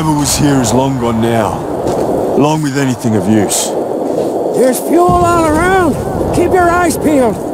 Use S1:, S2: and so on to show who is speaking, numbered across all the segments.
S1: Whoever was here is long gone now, along with anything of use.
S2: There's fuel all around. Keep your eyes peeled.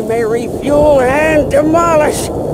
S2: we may refuel and demolish.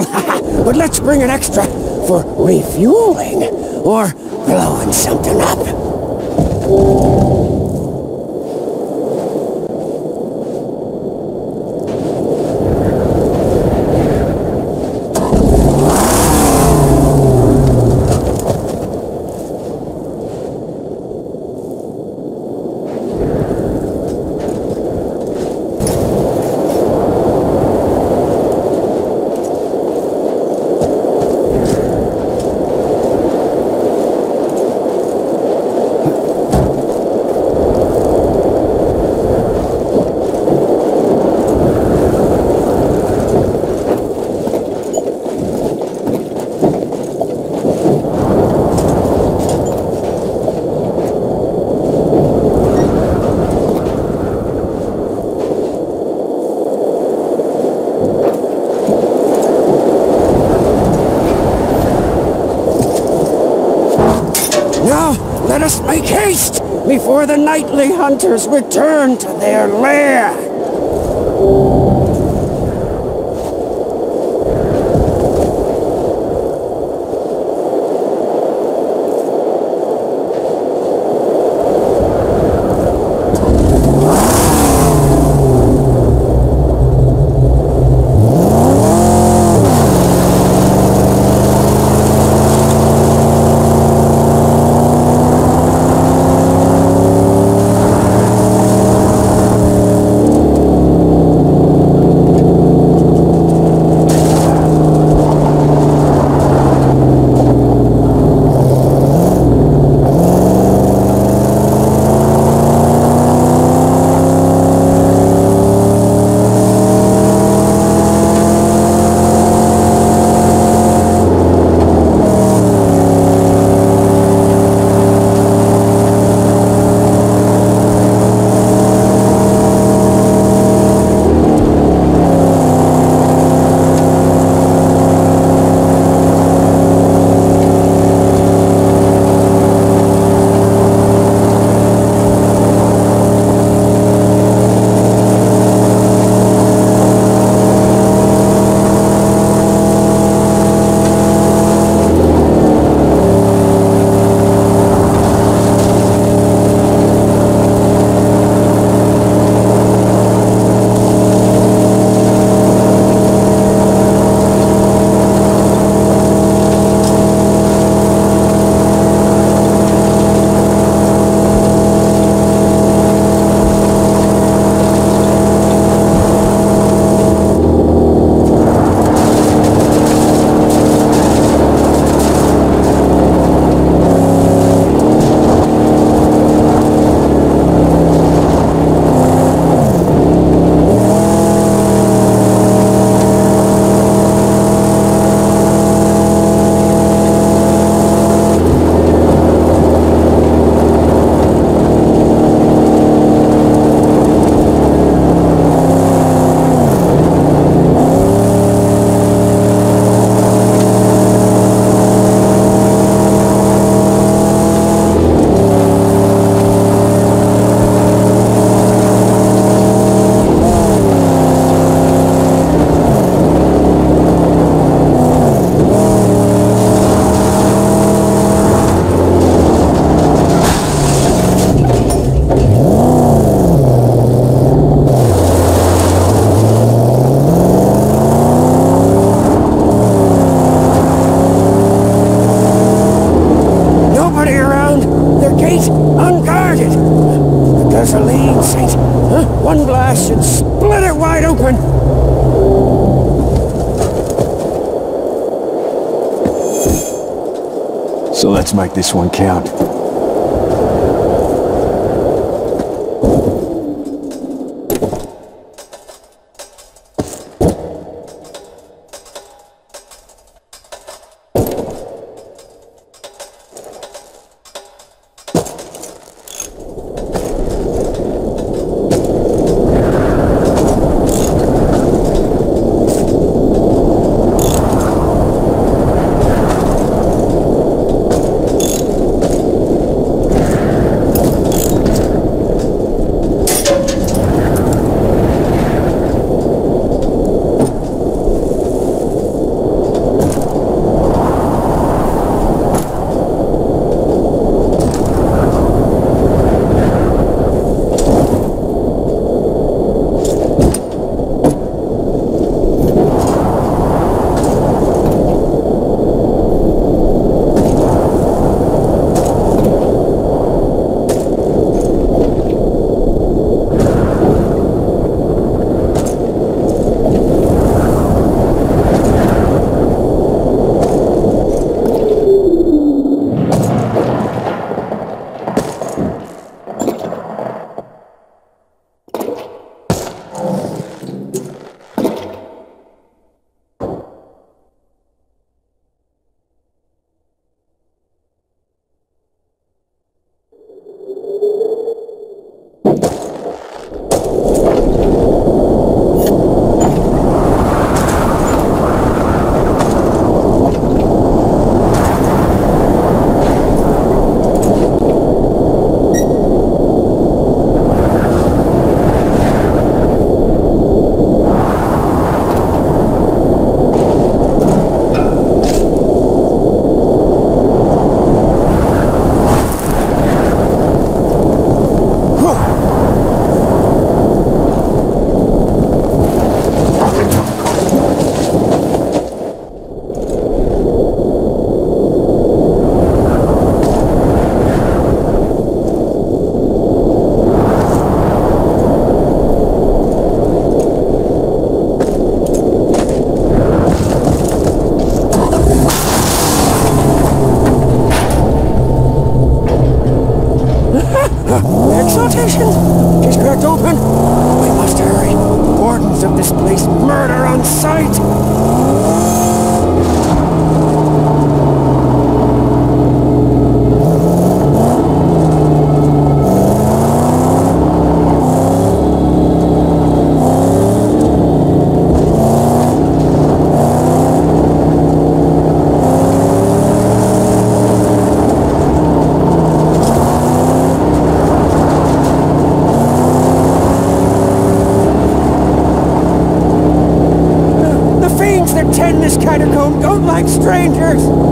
S1: Full!
S2: but let's bring an extra for refueling or blowing something up. Now, let us make haste before the nightly hunters return to their lair. Let's make this one count.
S3: Like strangers.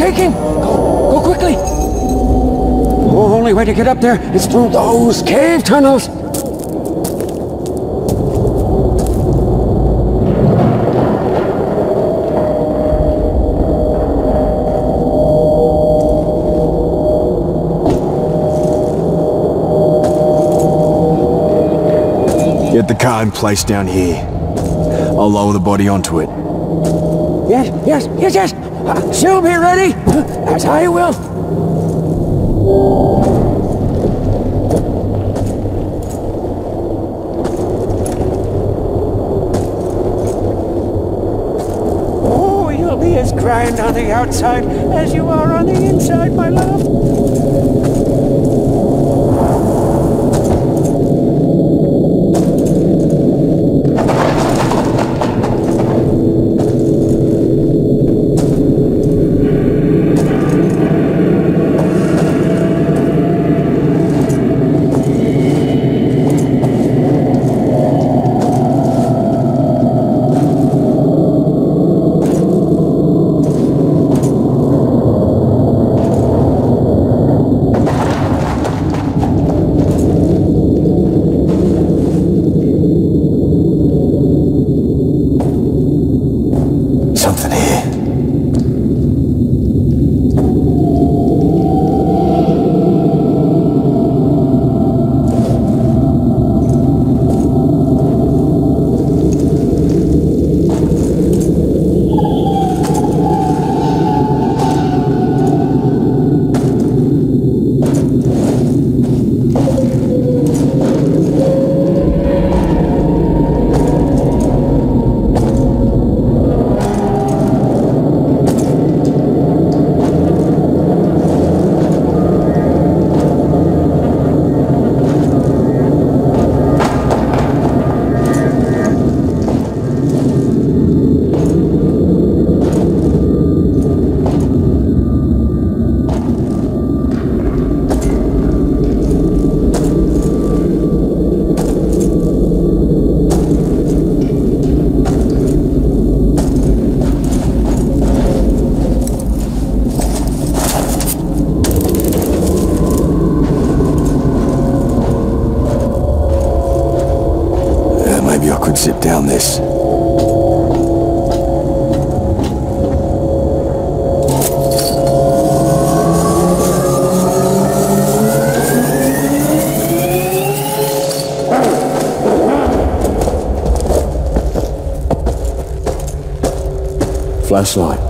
S2: The taking! Go, go quickly! The only way to get up there is through those cave tunnels!
S1: Get the car in place down here. I'll lower the body onto it.
S2: Yes, yes, yes, yes! She'll be ready, as I will. Oh, you'll be as grand on the outside as you are on the inside, my love.
S1: Flashlight. Dandy.